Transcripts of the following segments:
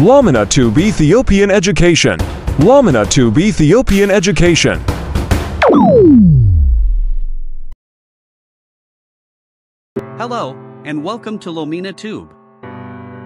Lomina Tube Ethiopian Education. Lomina Tube Ethiopian Education. Hello, and welcome to Lomina Tube.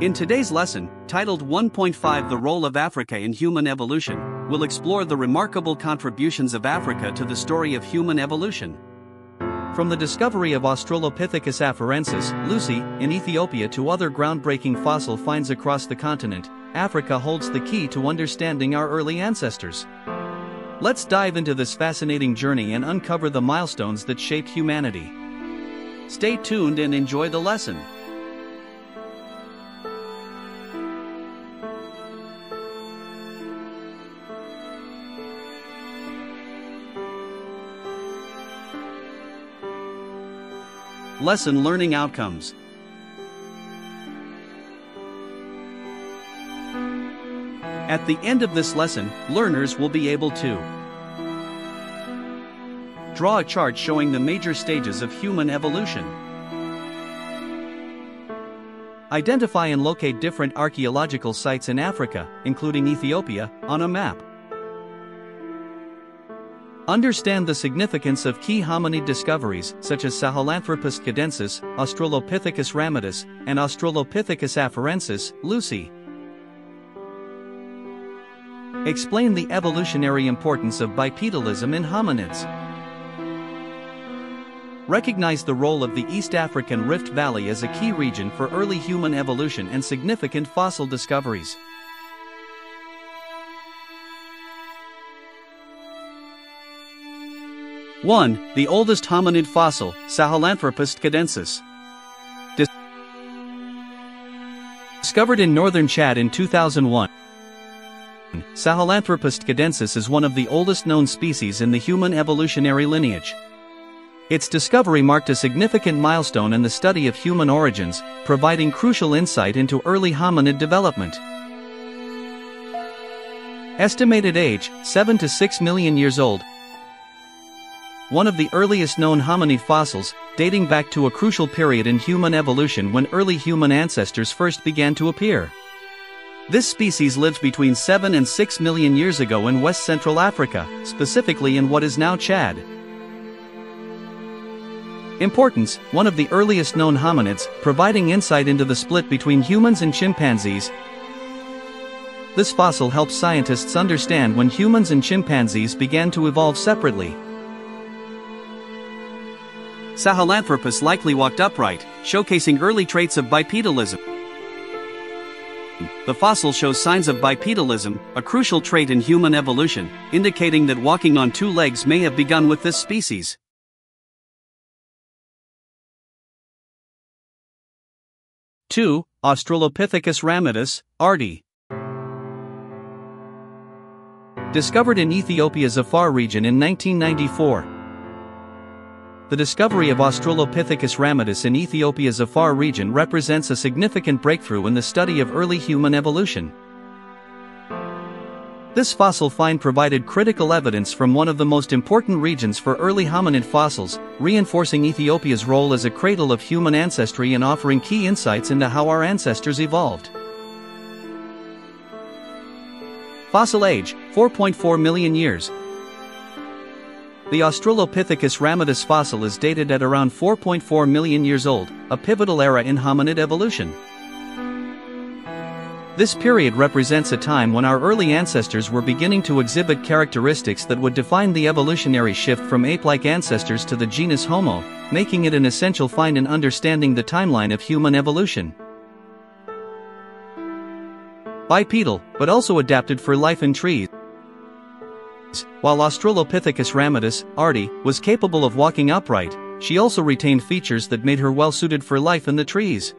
In today's lesson, titled 1.5 The Role of Africa in Human Evolution, we'll explore the remarkable contributions of Africa to the story of human evolution. From the discovery of Australopithecus afarensis, Lucy, in Ethiopia to other groundbreaking fossil finds across the continent, Africa holds the key to understanding our early ancestors. Let's dive into this fascinating journey and uncover the milestones that shaped humanity. Stay tuned and enjoy the lesson. Lesson Learning Outcomes At the end of this lesson, learners will be able to Draw a chart showing the major stages of human evolution. Identify and locate different archaeological sites in Africa, including Ethiopia, on a map. Understand the significance of key hominid discoveries such as Sahelanthropus tchadensis, Australopithecus ramidus, and Australopithecus afarensis, Lucy. Explain the evolutionary importance of bipedalism in hominids. Recognize the role of the East African Rift Valley as a key region for early human evolution and significant fossil discoveries. One, the oldest hominid fossil, Sahelanthropus tchadensis. Dis- discovered in northern Chad in 2001. Sahelanthropus tchadensis is one of the oldest known species in the human evolutionary lineage. Its discovery marked a significant milestone in the study of human origins, providing crucial insight into early hominid development. Estimated age 7 to 6 million years old. One of the earliest known hominid fossils, dating back to a crucial period in human evolution when early human ancestors first began to appear. This species lived between 7 and 6 million years ago in West Central Africa, specifically in what is now Chad. Importance One of the earliest known hominids, providing insight into the split between humans and chimpanzees. This fossil helps scientists understand when humans and chimpanzees began to evolve separately. Sahelanthropus likely walked upright, showcasing early traits of bipedalism. The fossil shows signs of bipedalism, a crucial trait in human evolution, indicating that walking on two legs may have begun with this species. 2. Australopithecus ramidus, Ardi. Discovered in Ethiopia's Afar region in 1994. The discovery of Australopithecus ramidus in Ethiopia's Afar region represents a significant breakthrough in the study of early human evolution. This fossil find provided critical evidence from one of the most important regions for early hominid fossils, reinforcing Ethiopia's role as a cradle of human ancestry and offering key insights into how our ancestors evolved. Fossil age 4.4 million years. The Australopithecus ramidus fossil is dated at around 4.4 million years old, a pivotal era in hominid evolution. This period represents a time when our early ancestors were beginning to exhibit characteristics that would define the evolutionary shift from ape-like ancestors to the genus Homo, making it an essential find in understanding the timeline of human evolution. Bipedal, but also adapted for life in trees. While Australopithecus ramidus, Ardi, was capable of walking upright, she also retained features that made her well suited for life in the trees.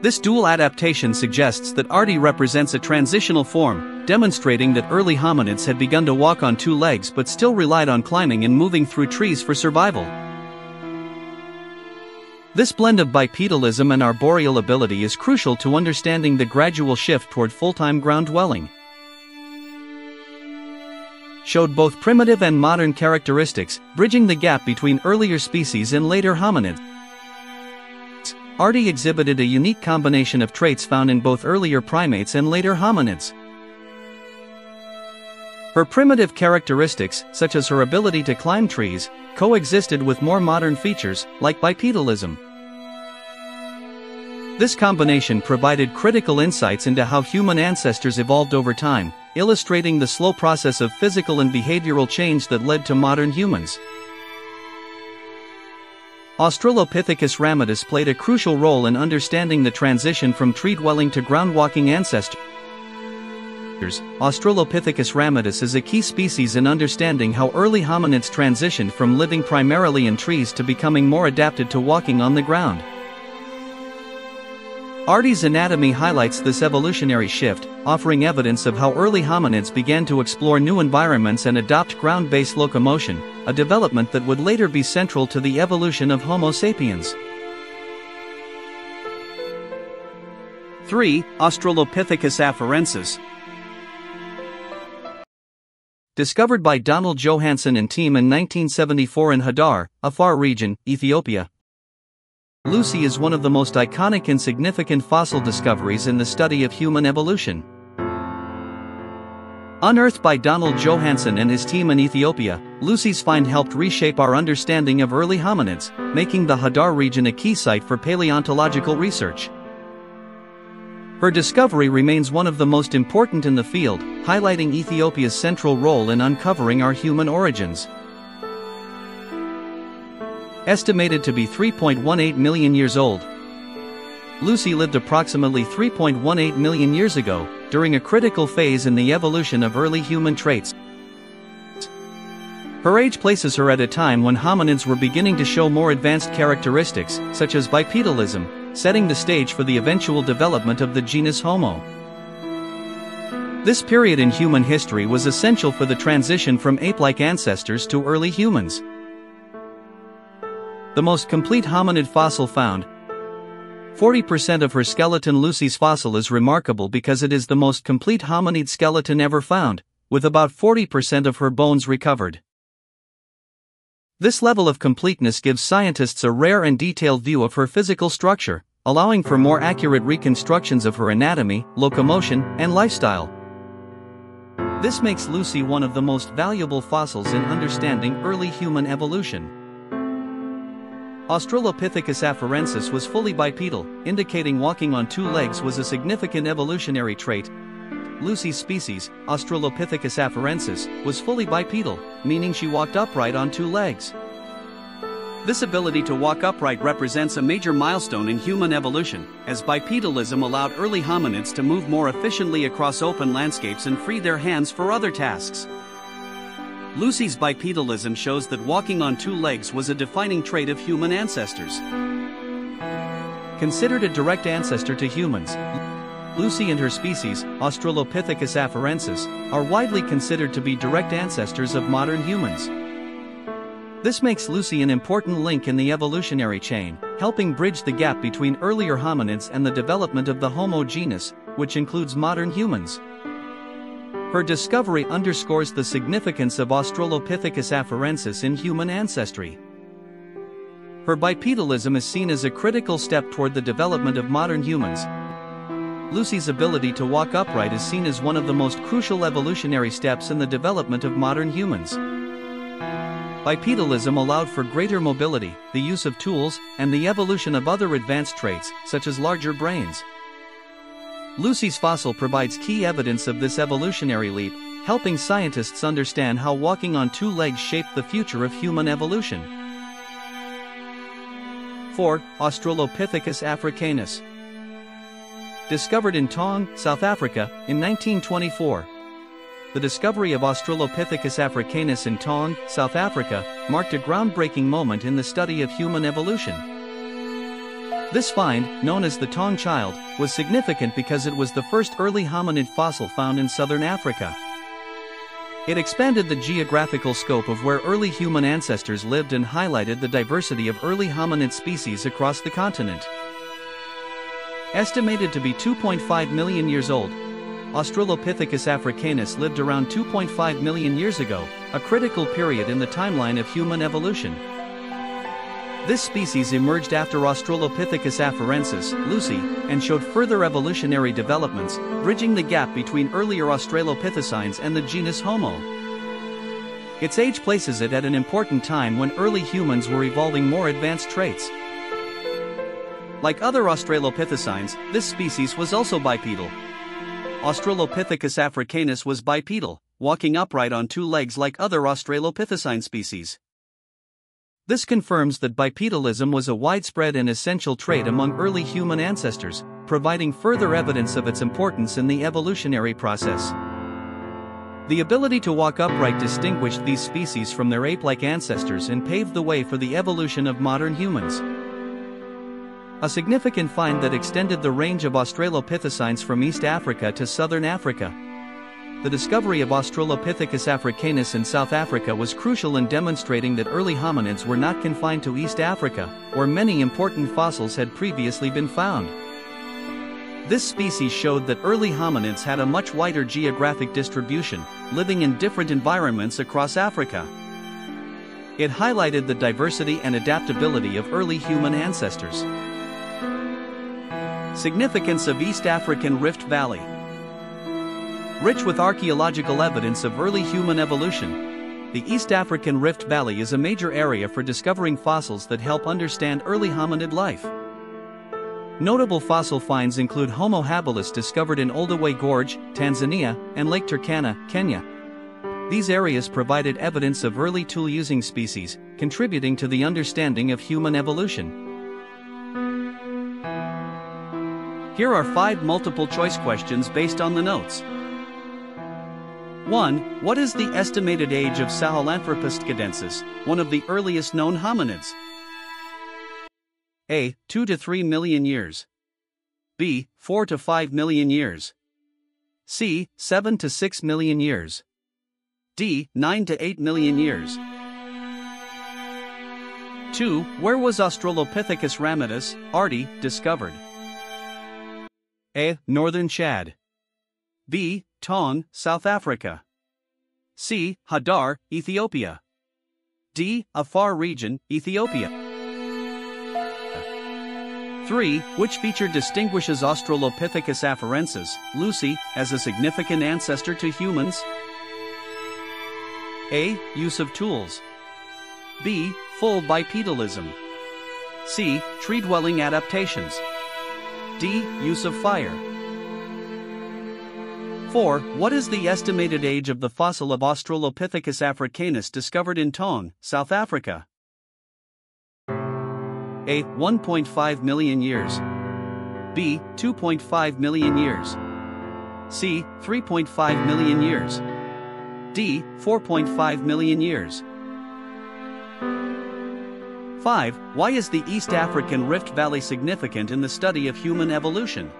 This dual adaptation suggests that Ardi represents a transitional form, demonstrating that early hominids had begun to walk on two legs but still relied on climbing and moving through trees for survival. This blend of bipedalism and arboreal ability is crucial to understanding the gradual shift toward full-time ground dwelling. Showed both primitive and modern characteristics, bridging the gap between earlier species and later hominids. Ardi exhibited a unique combination of traits found in both earlier primates and later hominids. Her primitive characteristics, such as her ability to climb trees, coexisted with more modern features, like bipedalism. This combination provided critical insights into how human ancestors evolved over time, illustrating the slow process of physical and behavioral change that led to modern humans. Australopithecus ramidus played a crucial role in understanding the transition from tree-dwelling to ground-walking ancestors. Australopithecus ramidus is a key species in understanding how early hominids transitioned from living primarily in trees to becoming more adapted to walking on the ground. Ardi's anatomy highlights this evolutionary shift, offering evidence of how early hominids began to explore new environments and adopt ground-based locomotion, a development that would later be central to the evolution of Homo sapiens. 3. Australopithecus afarensis Discovered by Donald Johanson and team in 1974 in Hadar, Afar region, Ethiopia, Lucy is one of the most iconic and significant fossil discoveries in the study of human evolution. Unearthed by Donald Johanson and his team in Ethiopia, Lucy's find helped reshape our understanding of early hominids, making the Hadar region a key site for paleontological research. Her discovery remains one of the most important in the field, highlighting Ethiopia's central role in uncovering our human origins. Estimated to be 3.18 million years old. Lucy lived approximately 3.18 million years ago, during a critical phase in the evolution of early human traits. Her age places her at a time when hominids were beginning to show more advanced characteristics, such as bipedalism, setting the stage for the eventual development of the genus Homo. This period in human history was essential for the transition from ape-like ancestors to early humans. The most complete hominid fossil found. 40% of her skeleton Lucy's fossil is remarkable because it is the most complete hominid skeleton ever found, with about 40% of her bones recovered. This level of completeness gives scientists a rare and detailed view of her physical structure, allowing for more accurate reconstructions of her anatomy, locomotion, and lifestyle. This makes Lucy one of the most valuable fossils in understanding early human evolution. Australopithecus afarensis was fully bipedal, indicating walking on two legs was a significant evolutionary trait. Lucy's species, Australopithecus afarensis, was fully bipedal, meaning she walked upright on two legs. This ability to walk upright represents a major milestone in human evolution, as bipedalism allowed early hominids to move more efficiently across open landscapes and free their hands for other tasks. Lucy's bipedalism shows that walking on two legs was a defining trait of human ancestors. Considered a direct ancestor to humans, Lucy and her species, Australopithecus afarensis, are widely considered to be direct ancestors of modern humans. This makes Lucy an important link in the evolutionary chain, helping bridge the gap between earlier hominids and the development of the Homo genus, which includes modern humans. Her discovery underscores the significance of Australopithecus afarensis in human ancestry. Her bipedalism is seen as a critical step toward the development of modern humans. Lucy's ability to walk upright is seen as one of the most crucial evolutionary steps in the development of modern humans. Bipedalism allowed for greater mobility, the use of tools, and the evolution of other advanced traits, such as larger brains. Lucy's fossil provides key evidence of this evolutionary leap, helping scientists understand how walking on two legs shaped the future of human evolution. 4. Australopithecus africanus. Discovered in Taung, South Africa, in 1924. The discovery of Australopithecus africanus in Taung, South Africa, marked a groundbreaking moment in the study of human evolution. This find, known as the Taung Child, was significant because it was the first early hominid fossil found in southern Africa. It expanded the geographical scope of where early human ancestors lived and highlighted the diversity of early hominid species across the continent. Estimated to be 2.5 million years old, Australopithecus africanus lived around 2.5 million years ago, a critical period in the timeline of human evolution. This species emerged after Australopithecus afarensis, Lucy, and showed further evolutionary developments, bridging the gap between earlier Australopithecines and the genus Homo. Its age places it at an important time when early humans were evolving more advanced traits. Like other Australopithecines, this species was also bipedal. Australopithecus africanus was bipedal, walking upright on two legs like other Australopithecine species. This confirms that bipedalism was a widespread and essential trait among early human ancestors, providing further evidence of its importance in the evolutionary process. The ability to walk upright distinguished these species from their ape like ancestors and paved the way for the evolution of modern humans. A significant find that extended the range of Australopithecines from East Africa to Southern Africa, the discovery of Australopithecus africanus in South Africa was crucial in demonstrating that early hominids were not confined to East Africa, where many important fossils had previously been found. This species showed that early hominids had a much wider geographic distribution, living in different environments across Africa. It highlighted the diversity and adaptability of early human ancestors. Significance of East African Rift Valley Rich with archaeological evidence of early human evolution, the East African Rift Valley is a major area for discovering fossils that help understand early hominid life. Notable fossil finds include Homo habilis discovered in Olduvai Gorge, Tanzania, and Lake Turkana, Kenya. These areas provided evidence of early tool-using species, contributing to the understanding of human evolution. Here are five multiple choice questions based on the notes. 1. What is the estimated age of Sahelanthropus tchadensis, one of the earliest known hominids? A. 2 to 3 million years. B. 4 to 5 million years. C. 7 to 6 million years. D. 9 to 8 million years. 2. Where was Australopithecus ramidus, Ardi, discovered? A. Northern Chad. B. Taung, South Africa. C. Hadar, Ethiopia. D. Afar region, Ethiopia. 3. Which feature distinguishes Australopithecus afarensis, Lucy, as a significant ancestor to humans? A. Use of tools. B. Full bipedalism. C. Tree dwelling adaptations. D. Use of fire. 4. What is the estimated age of the fossil of Australopithecus africanus discovered in Taung, South Africa? A. 1.5 million years. B. 2.5 million years. C. 3.5 million years. D. 4.5 million years. 5. Why is the East African Rift Valley significant in the study of human evolution?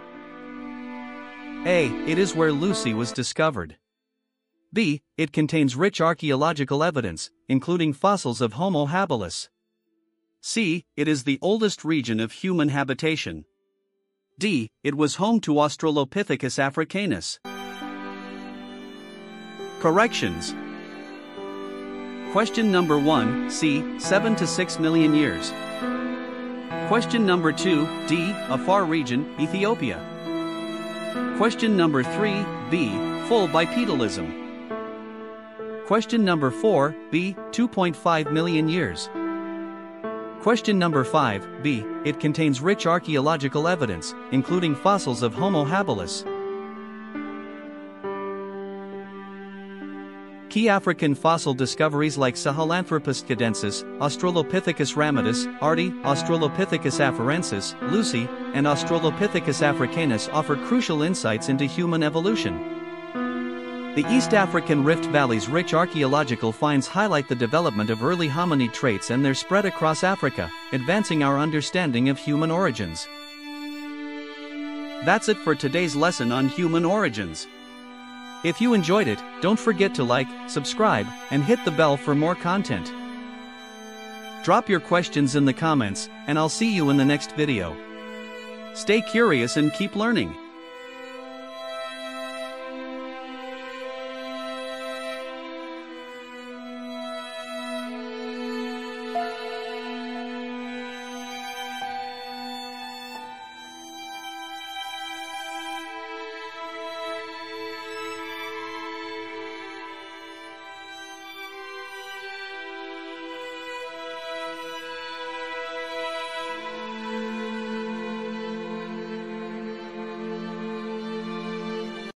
A. It is where Lucy was discovered. B. It contains rich archaeological evidence, including fossils of Homo habilis. C. It is the oldest region of human habitation. D. It was home to Australopithecus africanus. Corrections Question number 1 C. 7 to 6 million years. Question number 2 D. Afar region, Ethiopia. Question number 3, B. Full bipedalism. Question number 4, B. 2.5 million years. Question number 5, B. It contains rich archaeological evidence, including fossils of Homo habilis. Key African fossil discoveries like Sahelanthropus tchadensis, Australopithecus ramidus, Ardi, Australopithecus afarensis, Lucy, and Australopithecus africanus offer crucial insights into human evolution. The East African Rift Valley's rich archaeological finds highlight the development of early hominid traits and their spread across Africa, advancing our understanding of human origins. That's it for today's lesson on human origins. If you enjoyed it, don't forget to like, subscribe, and hit the bell for more content. Drop your questions in the comments, and I'll see you in the next video. Stay curious and keep learning.